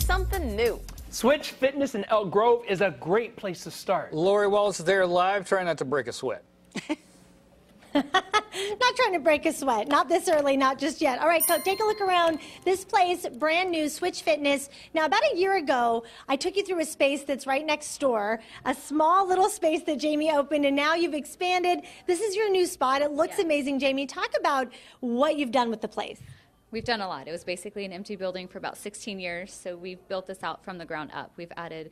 something new. Switch Fitness in Elk Grove is a great place to start. Lori Wallace there live, trying not to break a sweat. Not trying to break a sweat. Not this early, not just yet. All right, so take a look around this place, brand new, Switch Fitness. Now, about a year ago, I took you through a space that's right next door, a small little space that Jamie opened, and now you've expanded. This is your new spot. It looks amazing, Jamie. Talk about what you've done with the place. We've done a lot. It was basically an empty building for about 16 years, so we've built this out from the ground up. We've added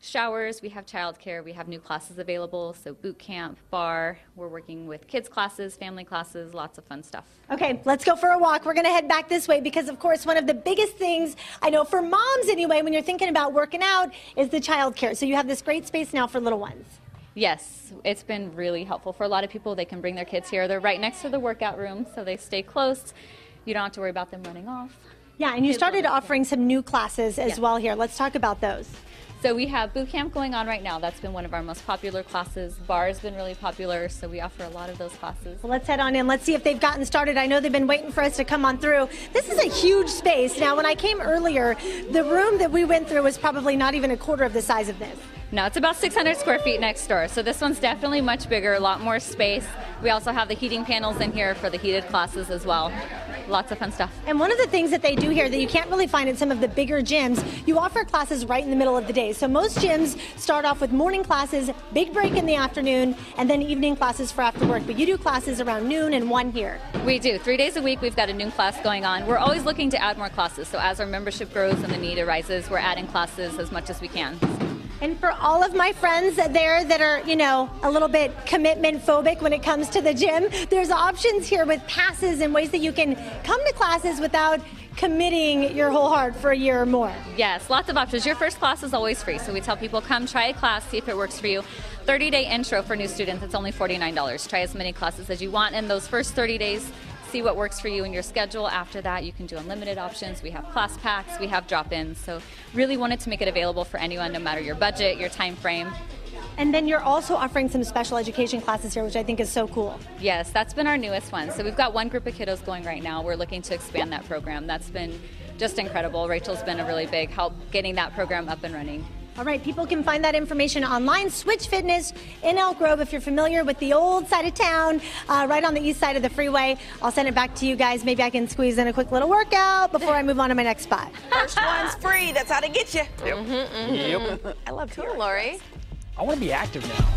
showers, we have childcare, we have new classes available, so boot camp, barre. We're working with kids classes, family classes, lots of fun stuff. Okay, let's go for a walk. We're going to head back this way because, of course, one of the biggest things I know for moms anyway, when you're thinking about working out, is the childcare. So you have this great space now for little ones. Yes, it's been really helpful for a lot of people. They can bring their kids here. They're right next to the workout room, so they stay close. You don't have to worry about them running off. Yeah, and you started offering some new classes as Yeah. well here. Let's talk about those. So we have boot camp going on right now. That's been one of our most popular classes. Barre's been really popular, so we offer a lot of those classes. Well, let's head on in. Let's see if they've gotten started. I know they've been waiting for us to come on through. This is a huge space. Now, when I came earlier, the room that we went through was probably not even a quarter of the size of this. No, it's about 600 square feet next door. So this one's definitely much bigger, a lot more space. We also have the heating panels in here for the heated classes as well. Lots of fun stuff. And one of the things that they do here that you can't really find in some of the bigger gyms, you offer classes right in the middle of the day. So most gyms start off with morning classes, big break in the afternoon, and then evening classes for after work. But you do classes around noon and one here. We do. Three days a week, we've got a noon class going on. We're always looking to add more classes. So as our membership grows and the need arises, we're adding classes as much as we can. And for all of my friends there that are, you know, a little bit commitment phobic when it comes to the gym, there's options here with passes and ways that you can come to classes without committing your whole heart for a year or more. Yes, lots of options. Your first class is always free. So we tell people come try a class, see if it works for you. 30 day intro for new students, it's only $49. Try as many classes as you want in those first 30 days. See what works for you in your schedule. After that, you can do unlimited options. We have class packs, we have drop ins. So, really wanted to make it available for anyone, no matter your budget, your time frame. And then you're also offering some special education classes here, which I think is so cool. Yes, that's been our newest one. So, we've got one group of kiddos going right now. We're looking to expand that program. That's been just incredible. Rachel's been a really big help getting that program up and running. All right, people can find that information online. Switch Fitness in Elk Grove. If you're familiar with the old side of town, uh, right on the east side of the freeway, I'll send it back to you guys. Maybe I can squeeze in a quick little workout before I move on to my next spot. First one's free. That's how to get you. Yep. Yep. I love cool, Lori. I want to be active now.